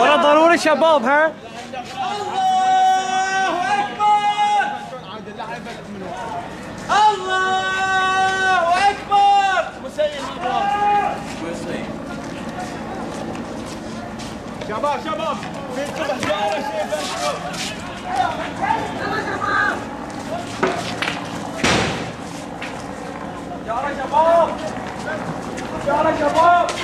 ورا ضروري شباب ها؟ الله أكبر! الله أكبر! مسيء شباب شباب. في صبح جاره شيء جاره شباب. جاره شباب.